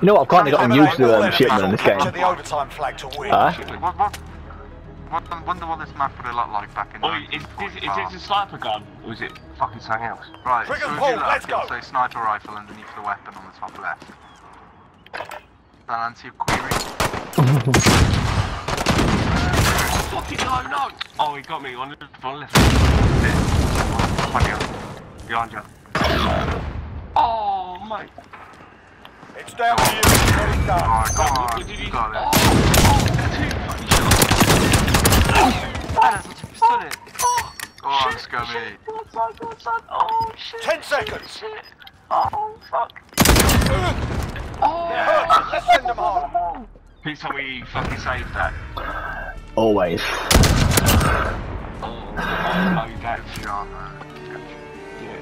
You know what? I've kind of gotten used to um, shipment in this game. Capture the overtime flag to win. Huh? What, what, what, I wonder what this map would have looked like back in Oh, is, is, is this a sniper gun, or is it fucking something else? Right, Trigger so pull, let's go. it'll say sniper rifle underneath the weapon on the top left. That answer your query? Fucking no, no! Oh, he got me on the, on the left. Yeah. Behind you. Behind you. Oh, mate. It's down to you. Get it done. Alright, come on, you got Oh, it. oh, two fucking shots. That's what you stood it. Oh, Go on, shit, Scummy. shit. Go on, son, go on, son. Oh, shit. Ten seconds. Shit. Oh, fuck. Hurt. Let's send them home. Please tell me you fucking saved that. Always. Oh, oh, that's Shot, man. yeah.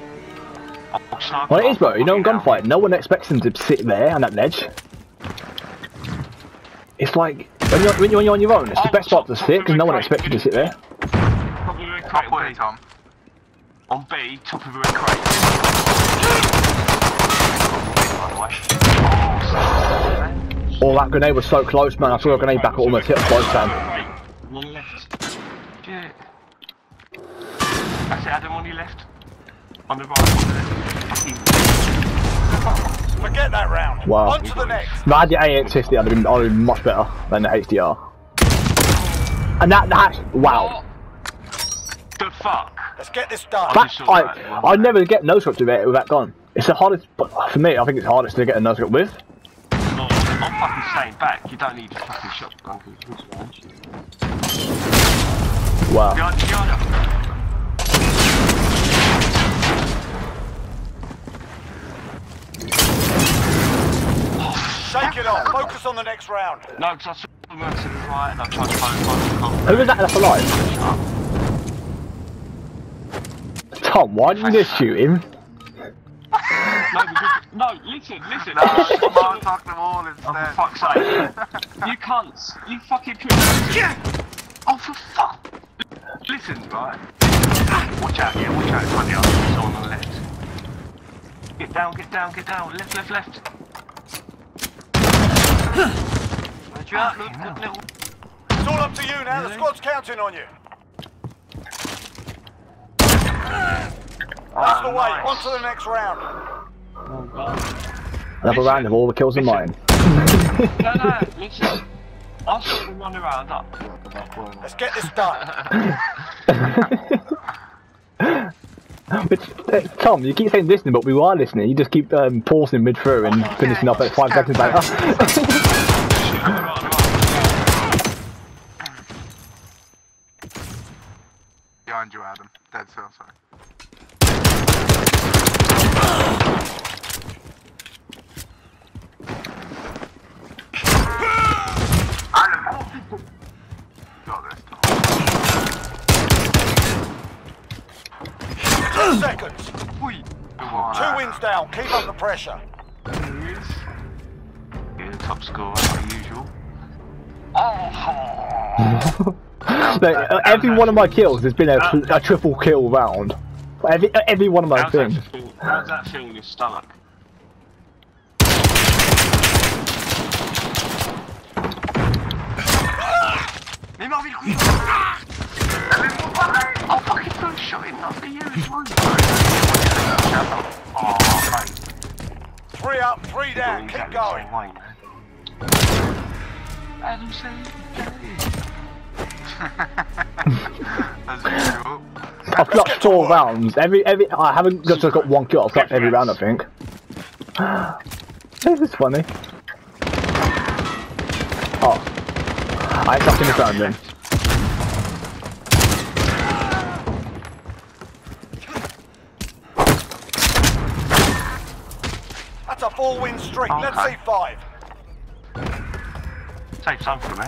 Well, it is, bro. You know, in gunfight, no one expects them to sit there on that ledge. It's like when you're, when you're on your own, it's the best spot to sit because no one expects you to sit there. On B. Top of the red crate. Oh, that grenade was so close, man. I saw a grenade back almost hit time. Right, the left. Shit. That's it, Adam, on your left. On the right, on the left. Fucking Forget that round. Wow. On to the next. If I had the AX-50, I'd have been, I'd have been much better than the HDR. And that, that, wow. The fuck? Let's get this done. That, just I, that. I never get no scope with it with that gun. It's the hardest, but for me, I think it's the hardest to get a no scope with. No, I'm fucking staying back. You don't need a fucking shotgun. 'cause it's around you. Wow. Behind, behind you. Shake it off. Focus on the next round. No, because I saw them to the right and I tried to find one. Who was that left alive? Tom, why didn't you just shoot him? No, because, no, listen, listen. No, come on, talk them all Oh, instead. for fuck's sake. you cunts. You fucking Yeah. Oh, for fuck. Listen, right? Watch out, yeah, watch out. It's funny, there's someone on the left. Get down, get down, get down. Left, left, left. Watch out, look, look, little... It's all up to you now. The squad's counting on you. That's the Oh, way. nice. On to the next round. Oh, God. Another round of all the kills are mine. No, no, listen. I saw them run around up. Let's get this done. But, uh, Tom, you keep saying listening, but we are listening. You just keep um, pausing mid through and finishing up at five seconds later. Behind you, Adam. Dead cell, sorry. Got this, Tom. Two seconds. Oi. Two wins down. Keep up the pressure. Yeah, top score, like usual. Oh, No, every one of my kills has been a, a triple kill round. Every, every one of my how's that, things. feel, how's that feel in your stomach? Mais mort, le Oh, fucking throw shot in after you as well. Oh, mate. Three up, three down. Keep going. same way, man. Adam said, As usual. I've clutched four rounds. Every every I haven't just got one kill. I've clutched every round. I think. This is funny. Oh, I ain't clutching this round then. That's a four-win streak. Let's Okay. see five. Save some for me.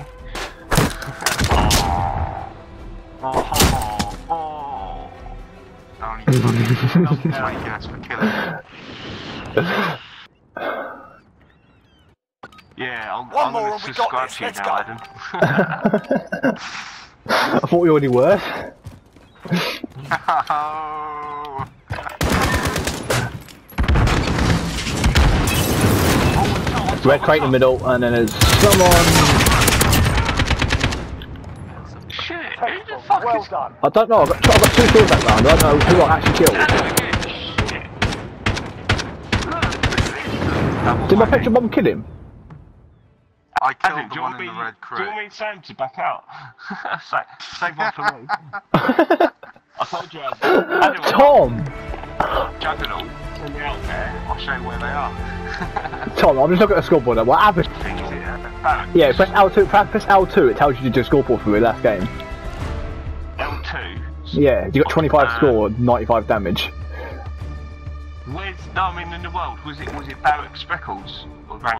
Yeah, I'm, One I'm more gonna and we got subscribe this, to you let's now, go. Adam. I thought we already were. Oh. No, Red crate in the middle, and then there's someone. Shit, who the fuck Well done. I don't know. I've got, I've got two kills that round. I don't know who I actually killed. Shit. Look at this. Double Did my whammy. petrol bomb kill him? I killed Adam, the one in me, the red crew. do you want me and Sam to back out? Say, save one for me. I told you, Adam. Adam, Tom! Juggernaut, send me out there. I'll show you where they are. Tom, I'm just looking at the scoreboard. now. What happened? Things here. Barracks. Yeah, press L2. Press L2. It tells you to do scoreboard for the last game. L2. Yeah, you got 25 Uh, score, 95 damage. Where's, mean in the world, was it, was it Barracks Records? Or Rank